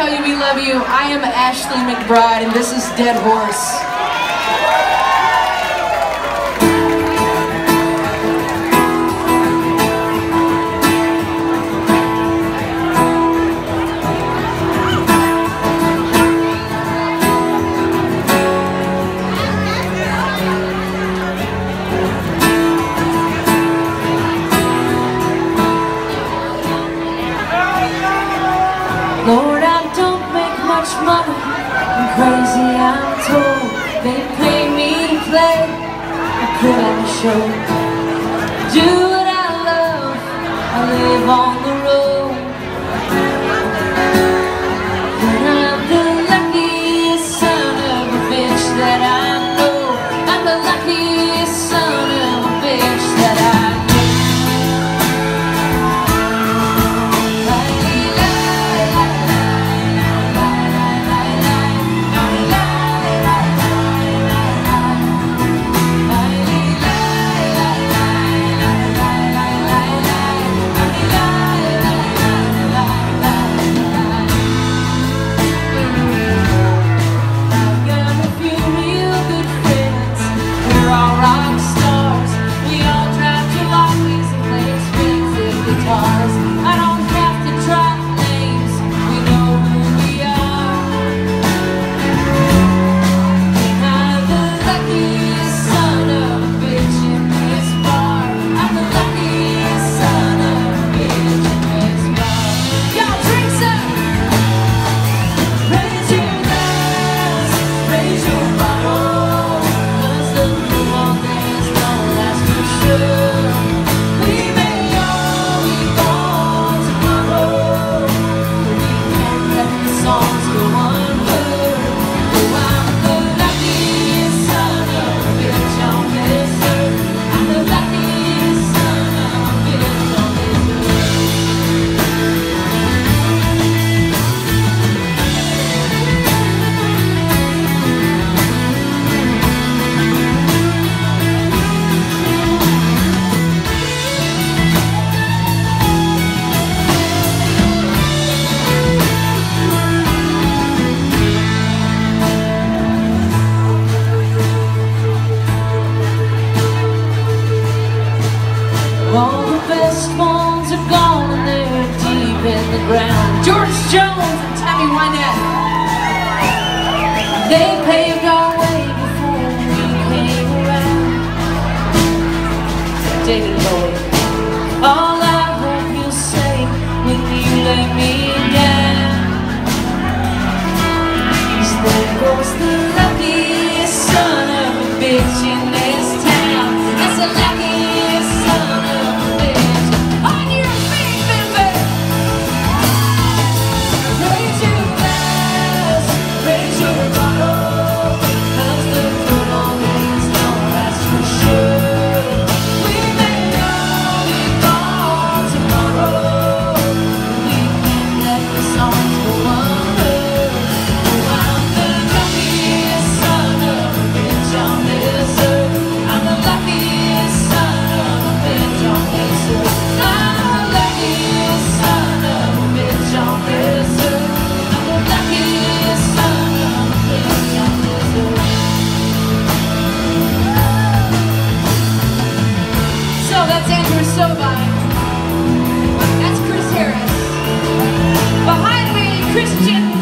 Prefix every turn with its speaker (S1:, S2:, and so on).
S1: tell you we love you. I am Ashley McBryde, and this is Dead Horse.
S2: money I'm crazy, I'm told They pay me to play I put on a show Do what I love. I live on the road. And I'm the luckiest son of a bitch that I know. I'm the luckiest son Brown, George Jones, and Tammy Wynette. They paved our way before we came around. David Bowie, all I hope you'll say when you lay me down is there goes the Egypt.